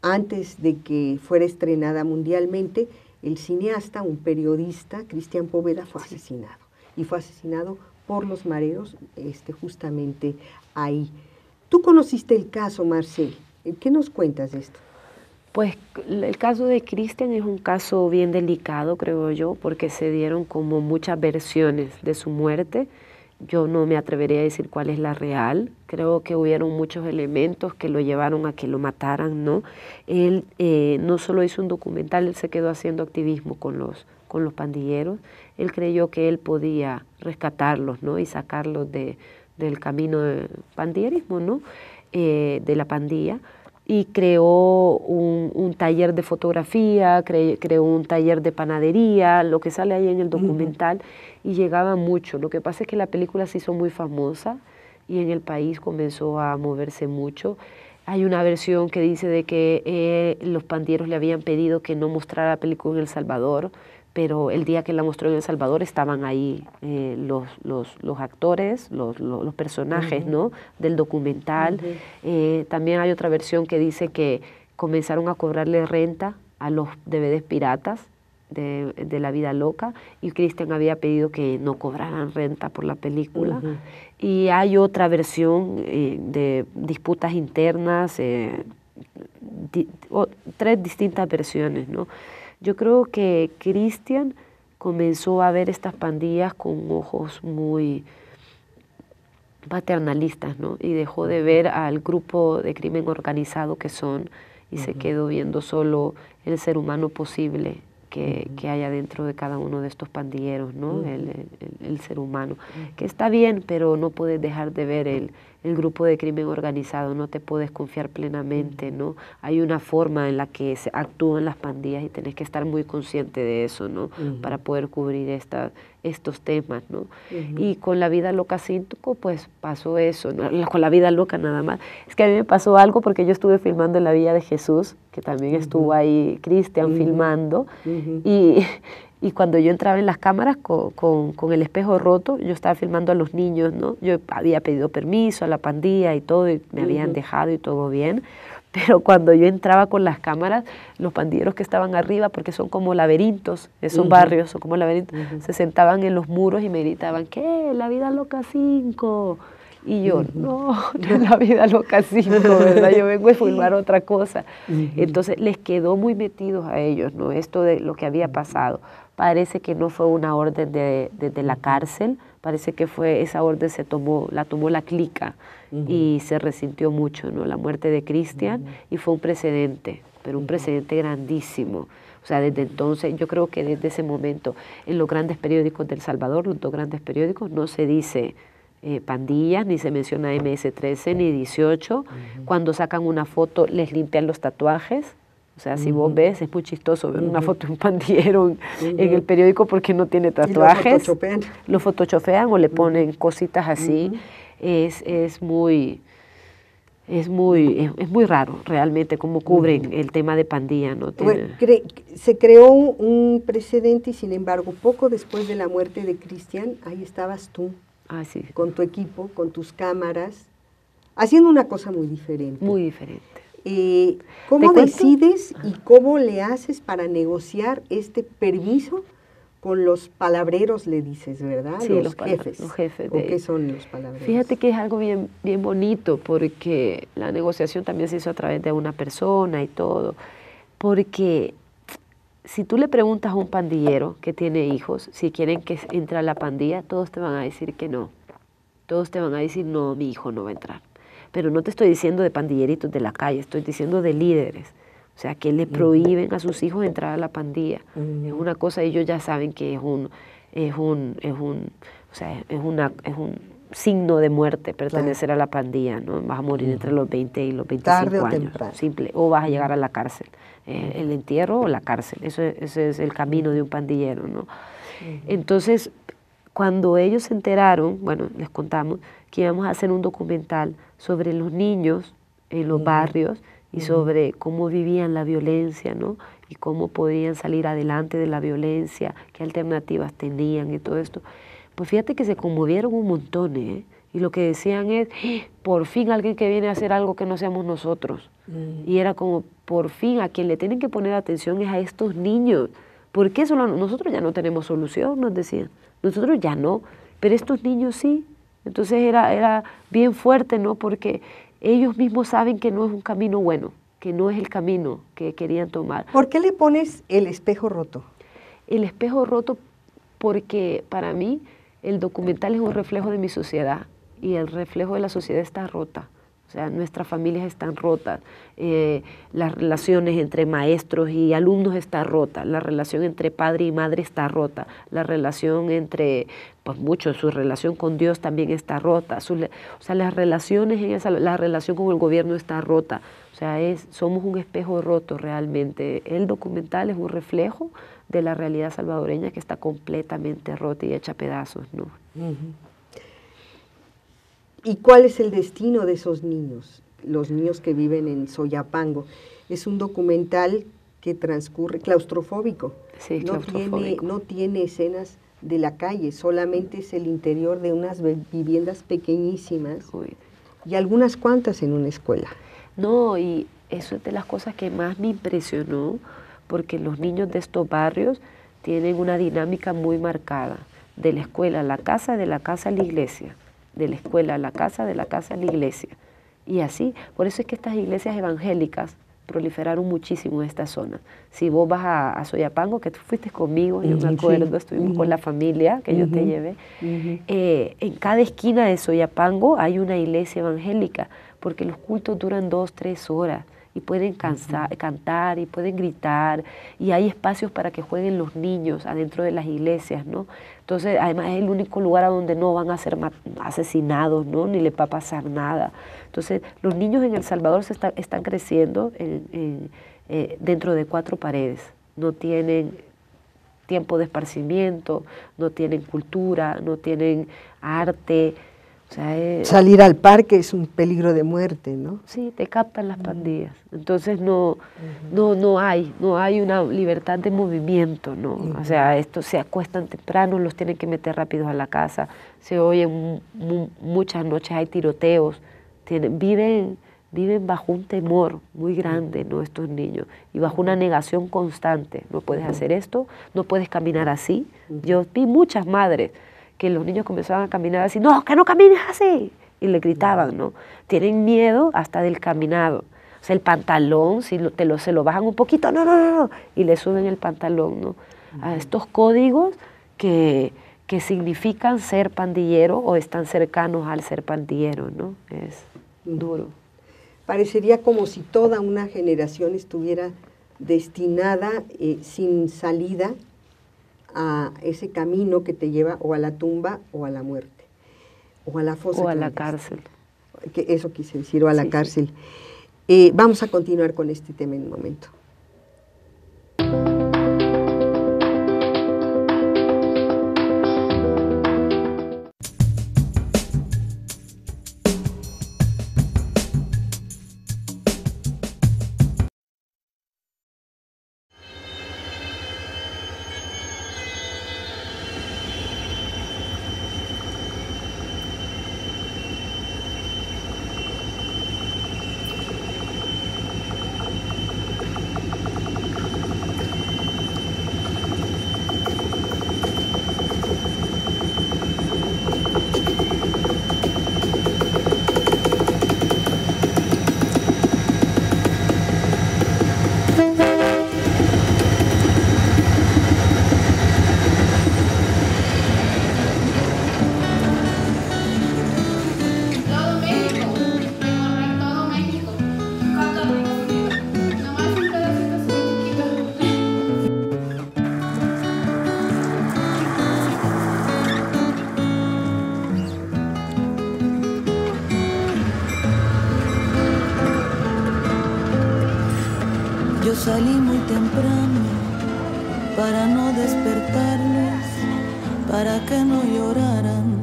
Antes de que fuera estrenada mundialmente, el cineasta, un periodista, Cristian Poveda, fue asesinado. Y fue asesinado por los mareros este, justamente ahí. Tú conociste el caso, Marcel. ¿Qué nos cuentas de esto? Pues el caso de Cristian es un caso bien delicado, creo yo, porque se dieron como muchas versiones de su muerte. Yo no me atrevería a decir cuál es la real. Creo que hubieron muchos elementos que lo llevaron a que lo mataran, ¿no? Él eh, no solo hizo un documental, él se quedó haciendo activismo con los, con los pandilleros. Él creyó que él podía rescatarlos, ¿no? Y sacarlos de, del camino del pandillerismo, ¿no? Eh, de la pandilla y creó un, un taller de fotografía, cre- creó un taller de panadería, lo que sale ahí en el documental, y llegaba mucho. Lo que pasa es que la película se hizo muy famosa y en el país comenzó a moverse mucho. Hay una versión que dice de que eh, los pandilleros le habían pedido que no mostrara la película en El Salvador, pero el día que la mostró en El Salvador estaban ahí eh, los, los, los actores, los, los, los personajes ¿no? del documental. Eh, también hay otra versión que dice que comenzaron a cobrarle renta a los DVDs piratas de, de La Vida Loca y Christian había pedido que no cobraran renta por la película. Y hay otra versión eh, de disputas internas, eh, di- tres distintas versiones, ¿no? Yo creo que Cristian comenzó a ver estas pandillas con ojos muy paternalistas, ¿no? Y dejó de ver al grupo de crimen organizado que son y se quedó viendo solo el ser humano posible que, que haya dentro de cada uno de estos pandilleros, ¿no? El, el- el ser humano. Que está bien, pero no puedes dejar de ver el, el grupo de crimen organizado, no te puedes confiar plenamente, ¿no? Hay una forma en la que se actúan las pandillas y tenés que estar muy consciente de eso, ¿no? Para poder cubrir esta, estos temas, ¿no? Y con la vida loca 5, pues pasó eso, con la vida loca nada más. Es que a mí me pasó algo porque yo estuve filmando en la Villa de Jesús, que también estuvo ahí Cristian filmando, y, y cuando yo entraba en las cámaras con, con- con el espejo roto, yo estaba filmando a los niños, ¿no? Yo había pedido permiso a la pandilla y todo, y me habían dejado y todo bien. Pero cuando yo entraba con las cámaras, los pandilleros que estaban arriba, porque son como laberintos, esos barrios son como laberintos, se sentaban en los muros y me gritaban, ¿qué? La vida loca 5. Y yo, no, no es la vida loca 5, ¿verdad? Yo vengo a filmar otra cosa. Entonces les quedó muy metidos a ellos, ¿no? Esto de lo que había pasado. Parece que no fue una orden de, desde la cárcel, parece que fue esa orden se tomó, la tomó la clica y se resintió mucho, ¿no? La muerte de Cristian y fue un precedente, pero un precedente grandísimo. O sea, desde entonces, yo creo que desde ese momento, en los grandes periódicos del Salvador, los dos grandes periódicos, no se dice eh, pandillas, ni se menciona MS-13 ni 18. Cuando sacan una foto, les limpian los tatuajes. O sea, si vos ves, es muy chistoso ver una foto de un pandillero en, el periódico porque no tiene lo tatuajes. photoshopean. Lo photoshopean o le ponen cositas así. Es, es muy es muy, es, es muy raro realmente cómo cubren el tema de pandilla. ¿no? Bueno, Tiene- cre- se creó un, un precedente y sin embargo, poco después de la muerte de Cristian, ahí estabas tú, ah, sí, con tu equipo, con tus cámaras, haciendo una cosa muy diferente. muy diferente. Eh, ¿Cómo decides y cómo le haces para negociar este permiso con los palabreros, le dices, ¿verdad? Sí, los, los jefes. los jefes ¿O de- qué son los palabreros? Fíjate que es algo bien, bien bonito porque la negociación también se hizo a través de una persona y todo. Porque si tú le preguntas a un pandillero que tiene hijos si quieren que entre a la pandilla, todos te van a decir que no. Todos te van a decir, no, mi hijo no va a entrar. Pero no te estoy diciendo de pandilleritos de la calle, estoy diciendo de líderes. O sea, que le prohíben a sus hijos entrar a la pandilla. Es una cosa, ellos ya saben que es un, es un, es un, o sea, es una, es un signo de muerte pertenecer a la pandilla, ¿no? Vas a morir entre los 20 y los 25 Tarde o años. temprano. Simple. O vas a llegar a la cárcel. Eh, el entierro o la cárcel. Eso es- ese es el camino de un pandillero, ¿no? Entonces, cuando ellos se enteraron, bueno, les contamos que íbamos a hacer un documental sobre los niños en los barrios y sobre cómo vivían la violencia, ¿no? Y cómo podían salir adelante de la violencia, qué alternativas tenían y todo esto. Pues fíjate que se conmovieron un montón, ¿eh? Y lo que decían es, "¡Ah! por fin alguien que viene a hacer algo que no seamos nosotros. Y era como, por fin, a quien le tienen que poner atención es a estos niños. Porque solo nosotros ya no tenemos solución, nos decían. Nosotros ya no, pero estos niños sí. Entonces era, era bien fuerte, ¿no? Porque ellos mismos saben que no es un camino bueno, que no es el camino que querían tomar. ¿Por qué le pones el espejo roto? El espejo roto porque para mí el documental es un reflejo de mi sociedad y el reflejo de la sociedad está rota. O sea, nuestras familias están rotas, eh, las relaciones entre maestros y alumnos está rota, la relación entre padre y madre está rota, la relación entre, pues mucho, su relación con Dios también está rota, o sea, las relaciones en esa, la relación con el gobierno está rota, o sea, es, somos un espejo roto realmente. El documental es un reflejo de la realidad salvadoreña que está completamente rota y hecha pedazos, ¿no? ¿Y cuál es el destino de esos niños? Los niños que viven en Soyapango. Es un documental que transcurre claustrofóbico. Sí, no tiene, no tiene escenas de la calle, solamente es el interior de unas viviendas pequeñísimas Uy. y algunas cuantas en una escuela. No, y eso es de las cosas que más me impresionó, porque los niños de estos barrios tienen una dinámica muy marcada, de la escuela a la casa, de la casa a la iglesia, de la escuela a la casa, de la casa a la iglesia. Y así, por eso es que estas iglesias evangélicas proliferaron muchísimo en esta zona. Si vos vas a, a Soyapango, que tú fuiste conmigo, yo me sí. acuerdo, estuvimos con la familia que yo te llevé, eh, en cada esquina de Soyapango hay una iglesia evangélica, porque los cultos duran dos, tres horas y pueden cansa- cantar y pueden gritar y hay espacios para que jueguen los niños adentro de las iglesias, ¿no? Entonces, además es el único lugar a donde no van a ser asesinados, ¿no? Ni les va a pasar nada. Entonces, los niños en El Salvador se está- están creciendo en- en, eh, dentro de cuatro paredes, no tienen tiempo de esparcimiento, no tienen cultura, no tienen arte, o sea, es- Salir al parque es un peligro de muerte, ¿no? Sí, te captan las pandillas. Entonces no, no, no hay, no hay una libertad de movimiento, ¿no? O sea, estos se acuestan temprano, los tienen que meter rápidos a la casa, se oyen mu- mu- muchas noches, hay tiroteos, tienen, viven, viven bajo un temor muy grande, ¿no? Estos niños, y bajo una negación constante. No puedes hacer esto, no puedes caminar así. Yo vi muchas madres que los niños comenzaban a caminar así, no, que no camines así. Y le gritaban, ¿no? Tienen miedo hasta del caminado. O sea, el pantalón, si te lo, se lo bajan un poquito, no, no, no, no, y le suben el pantalón, ¿no? A estos códigos que, que significan ser pandillero o están cercanos al ser pandillero, ¿no? Es duro. Parecería como si toda una generación estuviera destinada eh, sin salida a ese camino que te lleva o a la tumba o a la muerte, o a la fosa. O a la cárcel. Que eso quise decir, o a la Sí, sí. cárcel. Eh, vamos a continuar con este tema en un momento. Temprano para no despertarlos, para que no lloraran,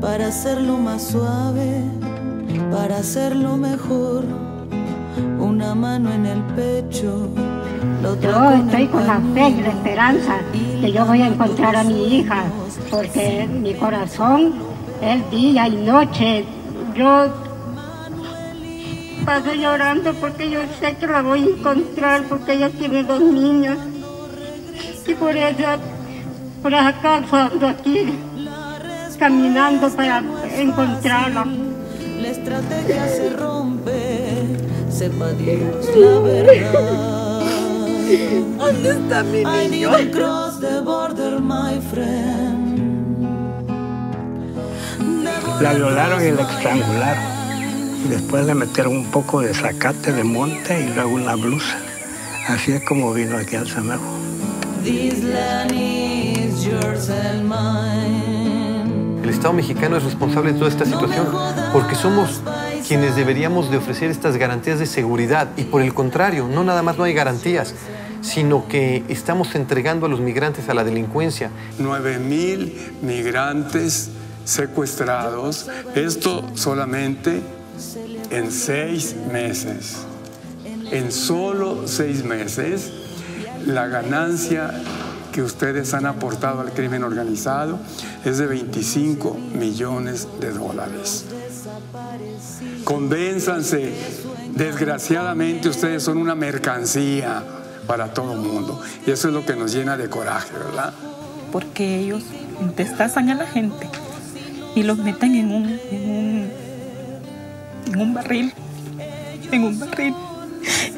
para hacerlo más suave, para hacerlo mejor. Una mano en el pecho, Yo estoy con la fe y la esperanza que yo voy a encontrar a mi hija, porque mi corazón es día y noche. Yo paso llorando porque yo sé que la voy a encontrar, porque ella tiene dos niños. Y por eso, por causa ando aquí, caminando para encontrarla. La estrategia se rompe, sepa Dios la verdad. ¿Dónde está mi I niño? cross the border, my friend. La violaron y la estrangularon. Después le metieron un poco de zacate de monte y luego una blusa. Así es como vino aquí al Semejo. This land is yours and mine. El Estado mexicano es responsable de toda esta situación porque somos quienes deberíamos de ofrecer estas garantías de seguridad y por el contrario, no nada más no hay garantías, sino que estamos entregando a los migrantes a la delincuencia. 9 mil migrantes secuestrados, esto solamente en seis meses. En solo seis meses, la ganancia que ustedes han aportado al crimen organizado es de 25 millones de dólares. Convénzanse, desgraciadamente ustedes son una mercancía para todo el mundo y eso es lo que nos llena de coraje, ¿verdad? porque ellos destazan a la gente y los meten en un, en un, en un barril, en un barril,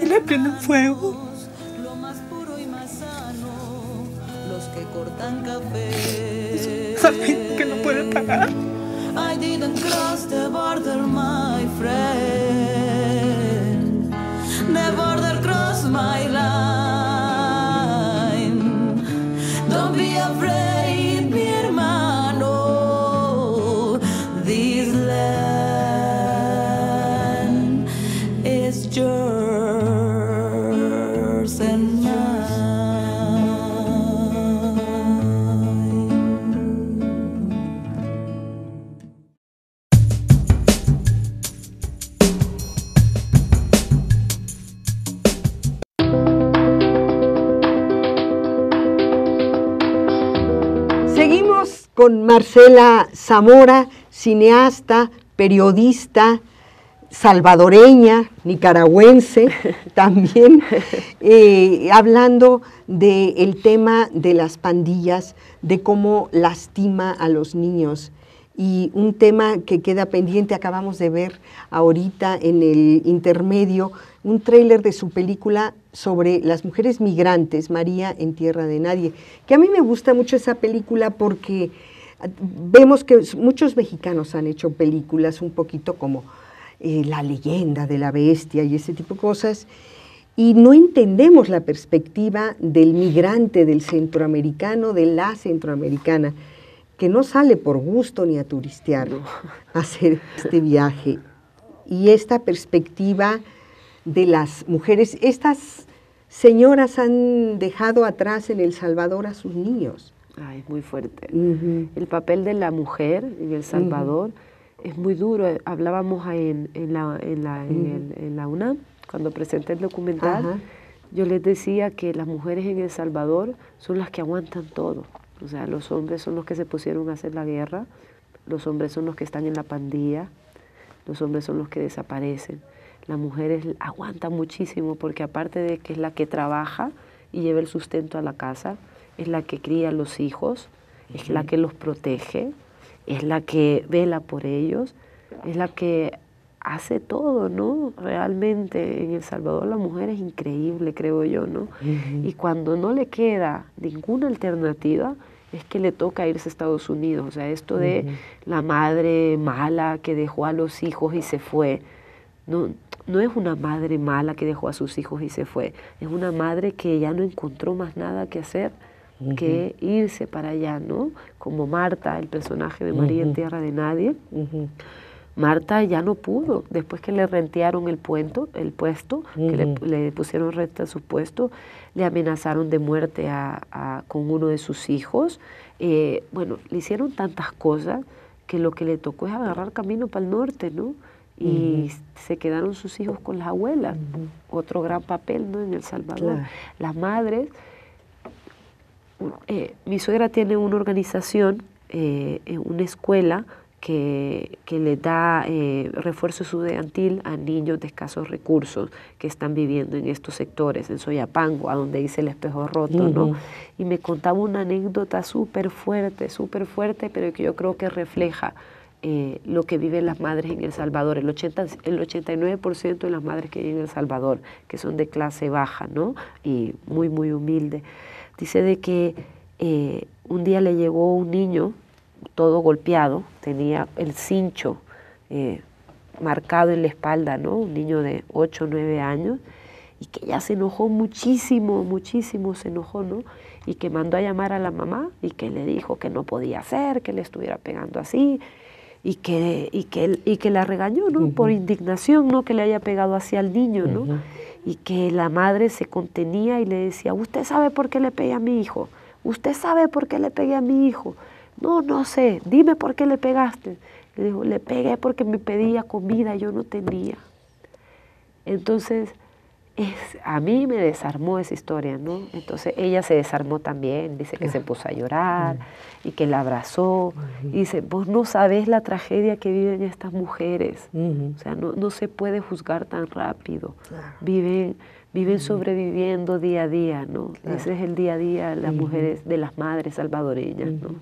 y le prenden fuego. Los que cortan café. Saben que no pueden pagar. I didn't cross the border, my con Marcela Zamora, cineasta, periodista, salvadoreña, nicaragüense, también eh, hablando del tema de las pandillas, de cómo lastima a los niños. Y un tema que queda pendiente, acabamos de ver ahorita en el intermedio, un tráiler de su película sobre las mujeres migrantes, María en Tierra de Nadie, que a mí me gusta mucho esa película porque vemos que muchos mexicanos han hecho películas un poquito como eh, La leyenda de la bestia y ese tipo de cosas, y no entendemos la perspectiva del migrante, del centroamericano, de la centroamericana, que no sale por gusto ni a turistear, a hacer este viaje. Y esta perspectiva de las mujeres, estas señoras han dejado atrás en El Salvador a sus niños. Ay, muy fuerte. El papel de la mujer en El Salvador es muy duro. Hablábamos en, en la, en, la, en, el- la UNAM, cuando presenté el documental, yo les decía que las mujeres en El Salvador son las que aguantan todo. O sea, los hombres son los que se pusieron a hacer la guerra, los hombres son los que están en la pandilla, los hombres son los que desaparecen. La mujer es- aguanta muchísimo porque aparte de que es la que trabaja y lleva el sustento a la casa, es la que cría a los hijos, es la que los protege, es la que vela por ellos, es la que hace todo, ¿no? Realmente en El Salvador la mujer es increíble, creo yo, ¿no? Y cuando no le queda ninguna alternativa, es que le toca irse a Estados Unidos. O sea, esto de la madre mala que dejó a los hijos y se fue, no, no es una madre mala que dejó a sus hijos y se fue, es una madre que ya no encontró más nada que hacer que irse para allá, ¿no? Como Marta, el personaje de María en. Tierra de Nadie, Marta ya no pudo, después que le rentearon el, puento, el puesto, que le, le pusieron renta a su puesto, le amenazaron de muerte a- a- con uno de sus hijos. Eh, bueno, le hicieron tantas cosas que lo que le tocó es agarrar camino para el norte, ¿no? Y se quedaron sus hijos con las abuelas, otro gran papel, ¿no? En El Salvador. Claro. Las madres, eh, mi suegra tiene una organización, eh, una escuela que, que le da eh, refuerzo estudiantil a niños de escasos recursos que están viviendo en estos sectores, en Soyapango, a donde dice el espejo roto, ¿no? Y me contaba una anécdota súper fuerte, súper fuerte, pero que yo creo que refleja eh, lo que viven las madres en El Salvador. El, 80, el 89% de las madres que viven en El Salvador, que son de clase baja, ¿no? Y muy, muy humilde. Dice de que eh, un día le llegó un niño todo golpeado, tenía el cincho eh, marcado en la espalda, ¿no? Un niño de 8 o 9 años, y que ella se enojó muchísimo, muchísimo se enojó, ¿no? Y que mandó a llamar a la mamá y que le dijo que no podía hacer, que le estuviera pegando así, y que, y que, y que la regañó, ¿no? Por indignación, ¿no? Que le haya pegado así al niño, ¿no? Y que la madre se contenía y le decía, ¿usted sabe por qué le pegué a mi hijo? ¿Usted sabe por qué le pegué a mi hijo? No, no sé, dime por qué le pegaste. Le dijo, le pegué porque me pedía comida, yo no tenía. Entonces, es, a mí me desarmó esa historia, ¿no? Entonces ella se desarmó también, dice que se puso a llorar y que la abrazó. Y dice, vos no sabés la tragedia que viven estas mujeres. O sea, no, no se puede juzgar tan rápido. Viven, viven sobreviviendo día a día, ¿no? Ese es el día a día de las mujeres, de las madres salvadoreñas, ¿no?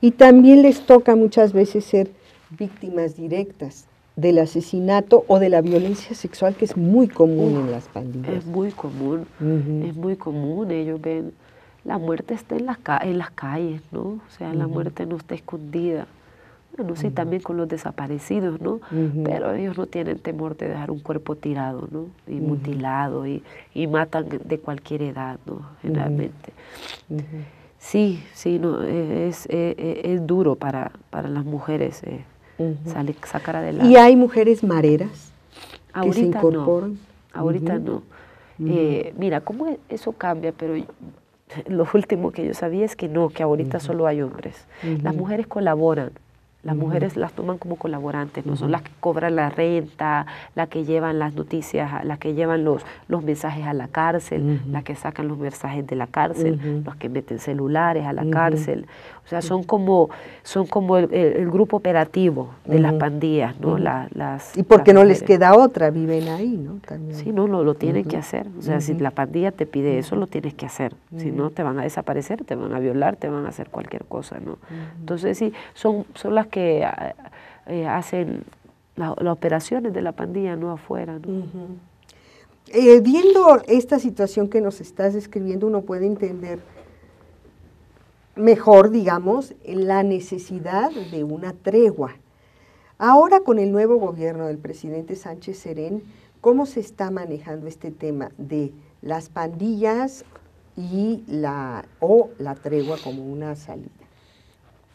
Y también les toca muchas veces ser víctimas directas del asesinato o de la violencia sexual que es muy común en las pandillas. Es muy común, es muy común. Ellos ven, la muerte está en las, ca- en las calles, ¿no? O sea, la muerte no está escondida. Bueno, sí, también con los desaparecidos, ¿no? Pero ellos no tienen temor de dejar un cuerpo tirado, ¿no? Y mutilado, y, y matan de cualquier edad, ¿no? Generalmente. Sí, sí, no, es, es, es- es duro para, para las mujeres eh, Sale- sacar adelante. Y hay mujeres mareras que se incorporan. no. Ahorita no. Eh, mira, cómo e- eso cambia, pero lo último que yo sabía es que no, que ahorita solo hay hombres. Las mujeres colaboran. Las mujeres las toman como colaborantes, no son las que cobran la renta, las que llevan las noticias, las que llevan los, los mensajes a la cárcel, las que sacan los mensajes de la cárcel, los que meten celulares a la cárcel. O sea, son como, son como el, grupo operativo de las pandillas, ¿no? Las, Y porque las no les queda otra, viven ahí, ¿no? También. Sí, no, lo, lo tienen que hacer. O sea, si la pandilla te pide eso, lo tienes que hacer. Si no, te van a desaparecer, te van a violar, te van a hacer cualquier cosa, ¿no? Entonces, sí, son, son las que ah, eh, hacen la- las operaciones de la pandilla, no afuera, ¿no? Eh, viendo esta situación que nos estás describiendo, uno puede entender mejor, digamos, la necesidad de una tregua. Ahora con el nuevo gobierno del presidente Sánchez Serén, ¿cómo se está manejando este tema de las pandillas y la o la tregua como una salida?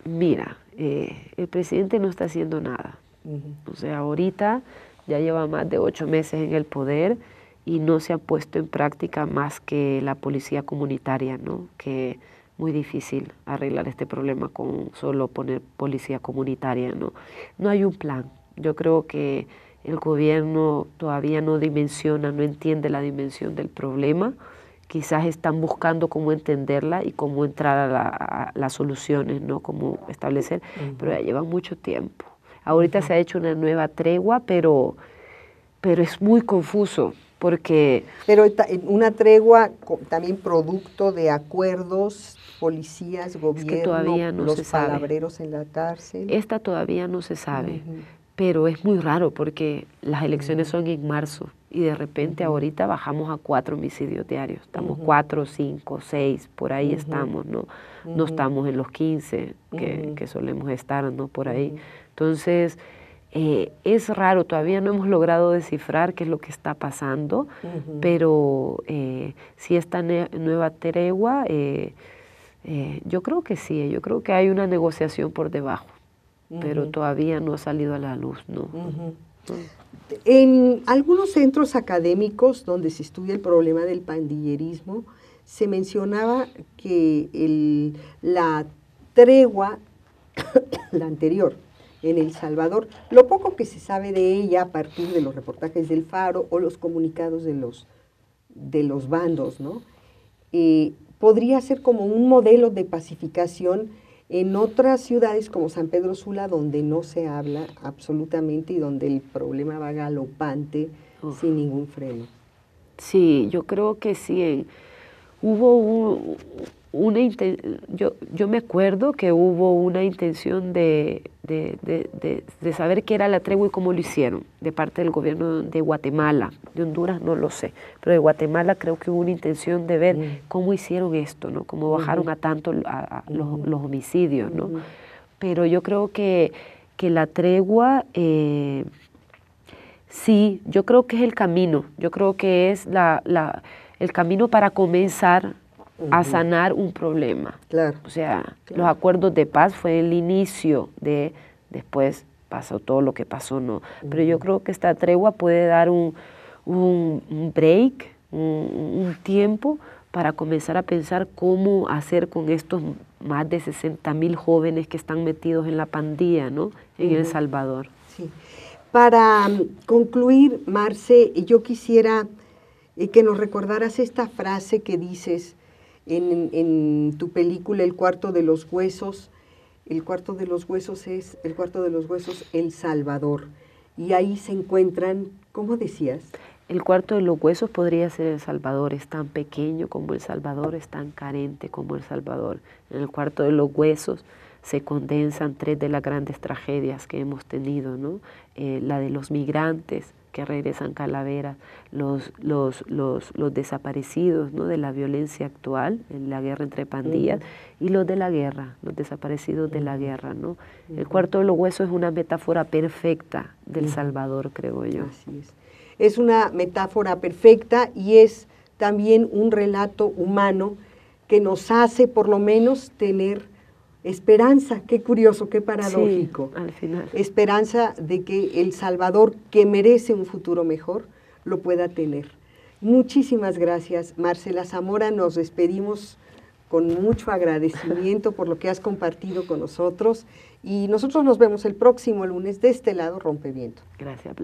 Mira, eh, el presidente no está haciendo nada. O sea, ahorita ya lleva más de ocho meses en el poder y no se ha puesto en práctica más que la policía comunitaria, ¿no? Que muy difícil arreglar este problema con solo poner policía comunitaria, ¿no? No hay un plan. Yo creo que el gobierno todavía no dimensiona, no entiende la dimensión del problema. Quizás están buscando cómo entenderla y cómo entrar a, la- a las soluciones, ¿no? Cómo establecer, pero ya llevan mucho tiempo. Ahorita se ha hecho una nueva tregua, pero, pero es muy confuso porque Pero una tregua también producto de acuerdos, policías, gobierno, todavía no los se sabe. palabreros en la cárcel. esta todavía no se sabe. Pero es muy raro porque las elecciones son en marzo y de repente ahorita bajamos a cuatro homicidios diarios. Estamos cuatro, cinco, seis, por ahí estamos, ¿no? No estamos en los 15 que, que solemos estar, ¿no? Por ahí. Entonces, eh, es raro, todavía no hemos logrado descifrar qué es lo que está pasando, pero eh, si esta nueva tregua, eh, yo creo que sí, yo creo que hay una negociación por debajo. pero todavía no ha salido a la luz, ¿no? En algunos centros académicos donde se estudia el problema del pandillerismo, se mencionaba que el, la tregua, la anterior, en El Salvador, lo poco que se sabe de ella a partir de los reportajes del Faro o los comunicados de los, de los bandos, ¿no? Eh, podría ser como un modelo de pacificación en otras ciudades como San Pedro Sula, donde no se habla absolutamente y donde el problema va galopante sin ningún freno. Sí, yo creo que sí. Hubo un, una yo, yo me acuerdo que hubo una intención de, de, saber qué era la tregua y cómo lo hicieron, de parte del gobierno de Guatemala, de Honduras no lo sé, pero de Guatemala creo que hubo una intención de ver cómo hicieron esto, ¿no? cómo bajaron a tanto a, los, homicidios. ¿no? Pero yo creo que, que la tregua... Eh, sí, yo creo que es el camino, yo creo que es la, la, el camino para comenzar a sanar un problema. Claro. O sea, los acuerdos de paz fue el inicio de, después pasó todo lo que pasó, ¿no? Pero yo creo que esta tregua puede dar un, un, break, un, tiempo para comenzar a pensar cómo hacer con estos más de 60 mil jóvenes que están metidos en la pandilla, ¿no? En El Salvador. Sí. Para um, concluir, Marce, yo quisiera eh, que nos recordaras esta frase que dices, en, tu película El cuarto de los huesos, el cuarto de los huesos es el cuarto de los huesos El Salvador. Y ahí se encuentran, ¿cómo decías? El cuarto de los huesos podría ser El Salvador, es tan pequeño como El Salvador, es tan carente como El Salvador. En el cuarto de los huesos se condensan tres de las grandes tragedias que hemos tenido, ¿no? Eh, la de los migrantes, que regresan calaveras, los, los, los, los, desaparecidos ¿no? de la violencia actual, en la guerra entre pandillas, y los de la guerra, los desaparecidos de la guerra. ¿no? El cuarto de los huesos es una metáfora perfecta del Salvador, creo yo. Así es. Es una metáfora perfecta y es también un relato humano que nos hace por lo menos tener Esperanza, qué curioso, qué paradójico. al final. Esperanza de que El Salvador, que merece un futuro mejor, lo pueda tener. Muchísimas gracias, Marcela Zamora. Nos despedimos con mucho agradecimiento por lo que has compartido con nosotros y nosotros nos vemos el próximo lunes de este lado Rompeviento. Gracias,